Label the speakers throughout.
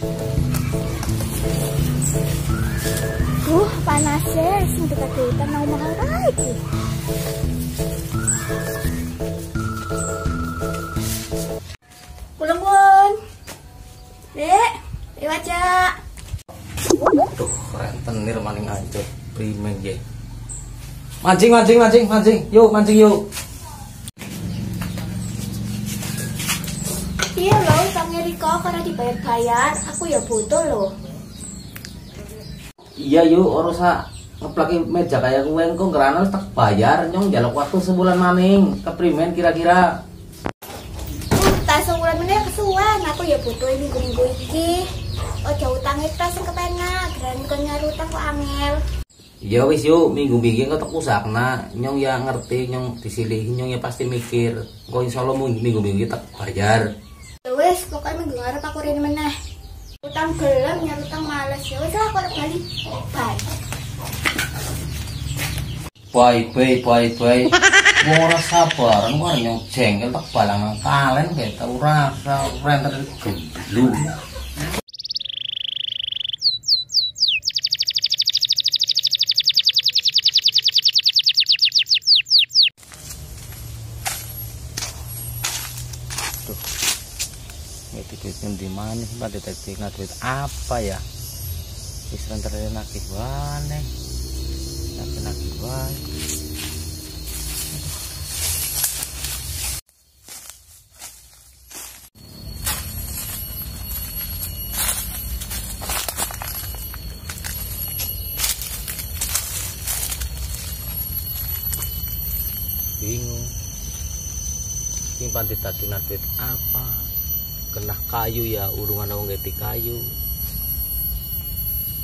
Speaker 1: Uh, panasnya sing dekat-dekat mau mahal lagi. Pun. Dek, lewat aja.
Speaker 2: Duh, rentenir maning aja primen ya. Mancing, mancing, mancing, mancing. Yuk, mancing yuk.
Speaker 1: Iya Riko karena dibayar-bayar. Aku ya butuh loh.
Speaker 2: Iya yuk, ora usah ngeplaki meja kayak gue engko ngerana tak bayar nyong jaluk waktu sebulan maning ke primen kira-kira
Speaker 1: tas sebulan meneh kesuwen. Aku ya butuh ini minggu iki. Ojo utangnya tas yang kepenak. Dan kau nyari utang kok angel.
Speaker 2: Ya wis yuk, minggu-minggu engko tak usahna nyong ya ngerti nyong disilihin nyong ya pasti mikir engko insyaallah minggu-minggu tak bayar
Speaker 1: Ya wes, pokoknya minggu ngarep aku rini meneh. Utang gelem, nyari utang males. Ya wes lah, aku arep balik. Bye.
Speaker 2: Baik, baik, baik. Mau ora sabar, mau nyong jengkel tak balang kalen kayak tau rasa renter gelu. Duitnya di mana sih, Pak? Detektif nah duit apa ya? Wis renter nakih waneh. Nakih-nakih wae. bingung simpan tadi duit apa kena kayu ya urungan wong ngeti kayu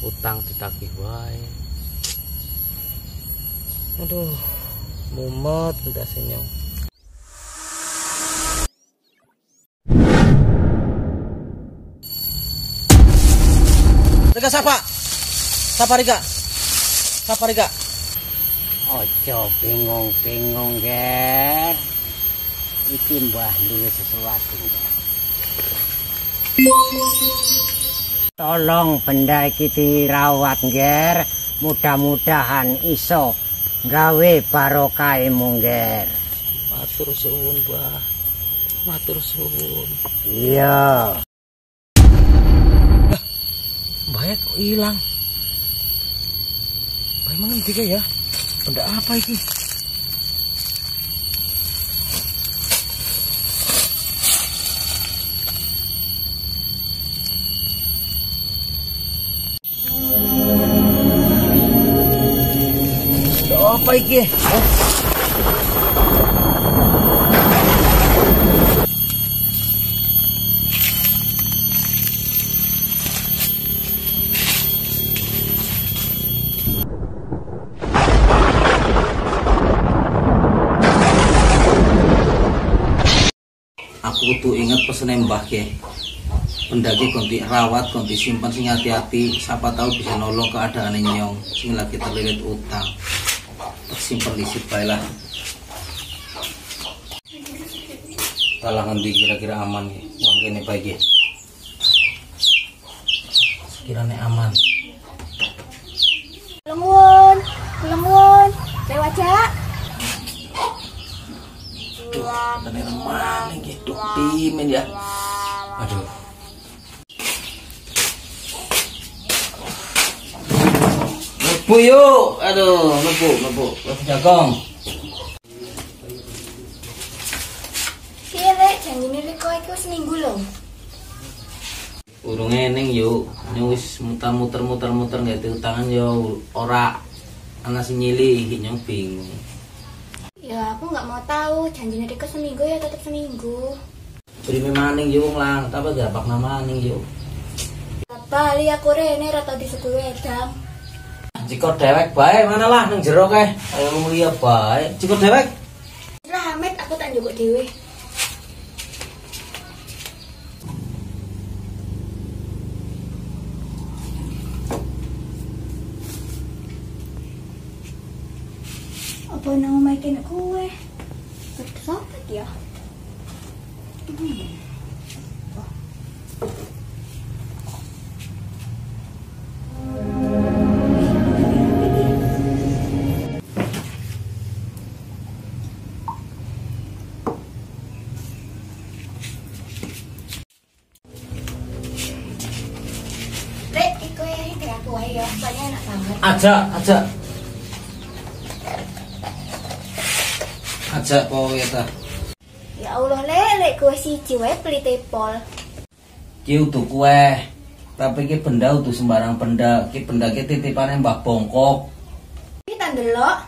Speaker 2: utang ditagih wae aduh mumet udah senyum Rika siapa? Siapa Rika? Siapa Rika?
Speaker 3: Ojo bingung-bingung, Ger. Iki mbah duwe sesuatu. Ger. Tolong benda iki dirawat, Ger. Mudah-mudahan iso gawe barokahmu, Ger.
Speaker 2: Matur suwun, Mbah. Matur suwun.
Speaker 3: Iya.
Speaker 2: Baik kok hilang. Baik mangan tiga ya. Benda apa ini? Ini? aku tuh inget pesen mbah ke pendaki konti rawat konti simpan sing hati-hati. Siapa tahu bisa nolong keadaan nyong sing lagi terlilit utang tak simpan disit bae lah talangan di kira-kira aman ya kene baik ya sekiranya aman.
Speaker 1: Pulang won. Lewat aja.
Speaker 2: Duh, bener mana gitu pimen ya. Aduh. Lebu yuk, aduh, lebu, lebu, lebu jagong.
Speaker 1: Janjine Riko iku seminggu loh.
Speaker 2: Urung eneng yuk, nyus muter-muter muter-muter nggak itu tangan yo ora ana sing nyili nyong bingung.
Speaker 1: Ya, aku nggak mau tahu. Janjine Riko seminggu ya tetap seminggu.
Speaker 2: Beri maning yuk lang, tapi gak pak nama maning yuk.
Speaker 1: Bali aku rene rata di suku wedang.
Speaker 2: Jika dewek bae mana lah nang jero kae. Ayo mulia bae. Jika dewek
Speaker 1: Lah Hamid aku tak njupuk dhewe. Apa nang omahe kene kowe? Terus apa dia? Hmm. Aja ya, soalnya enak banget.
Speaker 2: Aja, aja. Aja kok ya ta.
Speaker 1: Ya Allah, lek gue siji wae beli tepol.
Speaker 2: Ki utuh kue. Tapi ki benda utuh sembarang benda. Ki benda ki titipane Mbah Bongkok.
Speaker 1: Ini tak delok.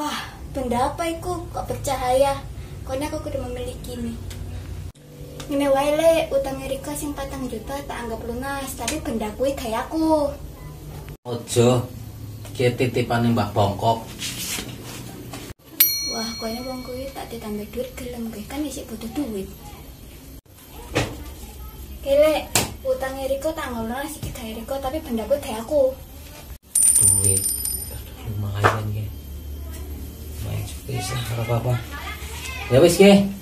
Speaker 1: Wah, benda apa iku? Kok bercahaya? Kono aku kudu memiliki ini. Ini wae le, utang Erika sing patang juta tak anggap lunas, tapi benda kuwi kayak aku.
Speaker 2: Ojo. Ki titipane Mbah Bongkok.
Speaker 1: Wah, kono wong kuwi tak ditambah duit gelem kowe kan isih butuh duit. Kele, utang Erika tak lunas iki kayak Erika, tapi benda kuwi kayak aku.
Speaker 2: Duit. Aduh, lumayan juga bisa, ora apa-apa. Ya wis ki.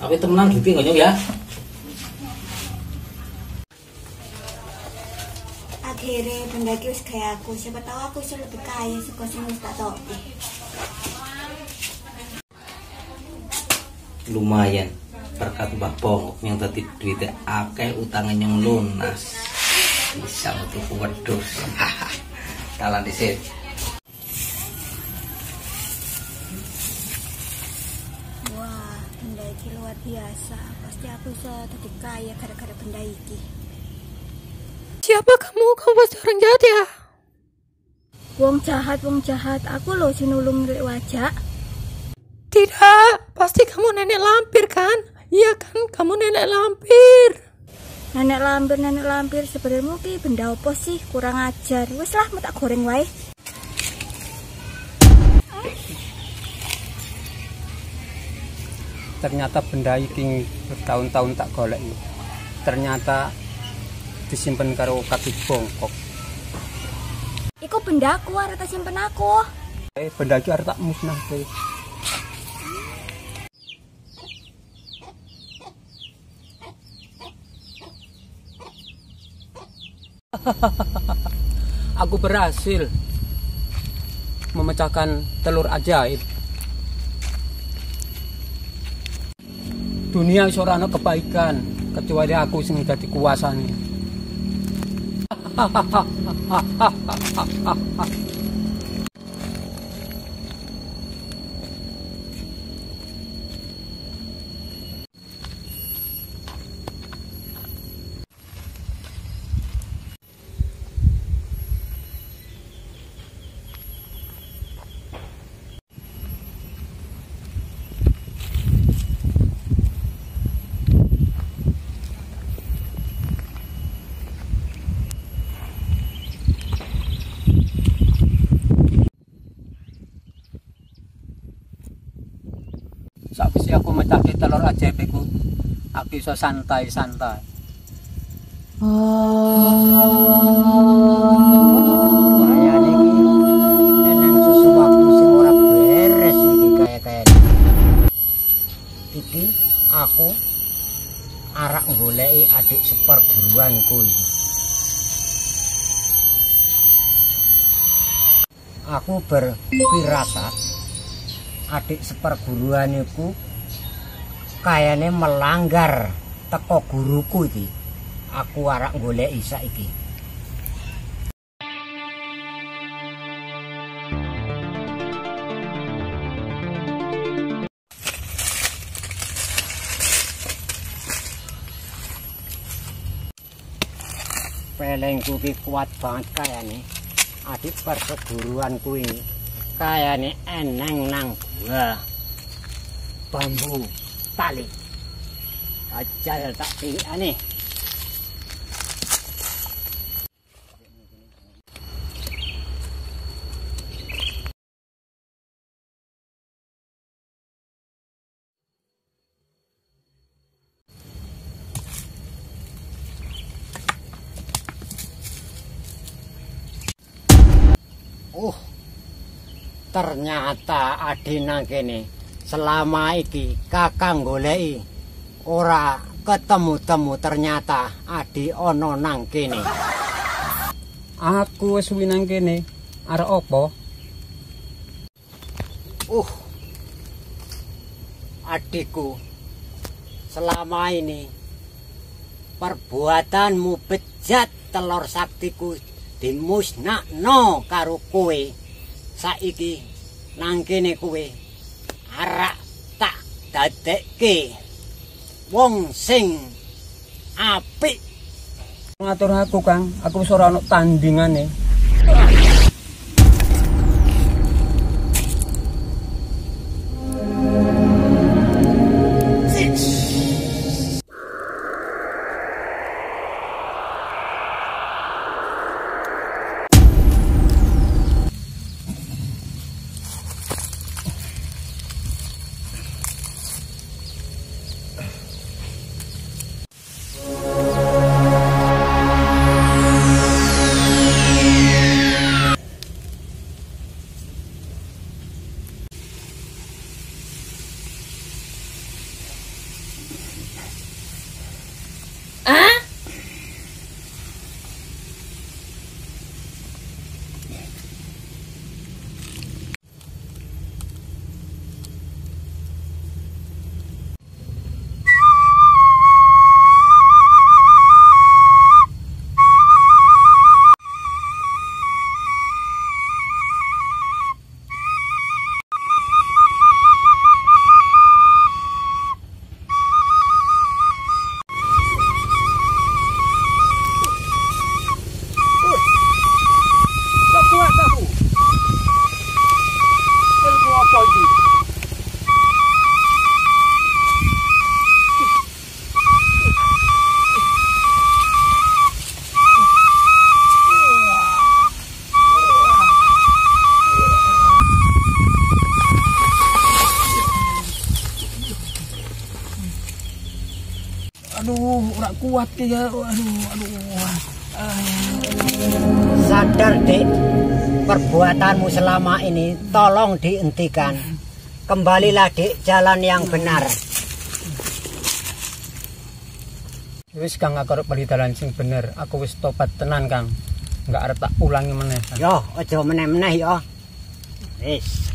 Speaker 2: Tapi temenan gitu ngonyong ya.
Speaker 1: akhirnya wis kayak aku. Siapa tahu aku bisa lebih kaya suka sing wis tak topi.
Speaker 2: Lumayan. Berkat Mbak Bongkok yang tadi duitnya akeh utangnya yang lunas. Bisa untuk wedus kalah di sini
Speaker 1: wah benda iki luar biasa pasti aku bisa jadi kaya gara-gara benda iki
Speaker 4: Siapa kamu? Kamu pasti orang jahat ya?
Speaker 1: wong jahat wong jahat aku loh si nulung milik wajah
Speaker 4: Tidak, pasti kamu nenek lampir kan? Iya kan, kamu nenek lampir.
Speaker 1: nenek lampir nenek lampir sebenarnya ki benda apa sih kurang ajar wes lah mau tak goreng wae
Speaker 5: ternyata benda iki bertahun-tahun tak golek ternyata disimpan karo kaki bongkok.
Speaker 1: Iku benda aku arep tak simpen aku.
Speaker 5: Eh benda iki arep tak musnahke aku berhasil memecahkan telur ajaib dunia iso ana kebaikan kecuali aku sing dadi kuasane Sakwise aku mecahke telur ajaib iku aku iso santai-santai.
Speaker 3: Aku arak goleki adik seperguruanku iki. Aku berfirasat adik seperguruan kayane melanggar teko guruku iki. Aku arak goleki saiki. pelengku ki kuat banget kayane adik perseguruan kuwi kayane eneng nang gua bambu. Tali ajal tak ane ternyata adi nang kene selama iki kakang goleki ora ketemu-temu ternyata adi ana nang kene.
Speaker 5: aku wis suwi nang kene arep apa?
Speaker 3: Uh, adikku selama ini perbuatanmu bejat telur saktiku dimusnakno karo kowe saiki nang kene kowe. Arak tak dadekke. Wong sing apik.
Speaker 5: Ngatur aku kang. Aku wis ora ono tandingane Kok kuat ki ya. Aduh, aduh.
Speaker 3: sadar dek perbuatanmu selama ini tolong dihentikan kembalilah dek jalan yang benar
Speaker 5: Wis Kang aku bali dalan sing bener. Aku wis tobat tenan Kang. Enggak arep tak ulangi meneh.
Speaker 3: Yo ojo meneh-meneh yo wis